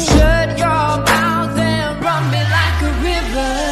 shut your mouth and run me like a river.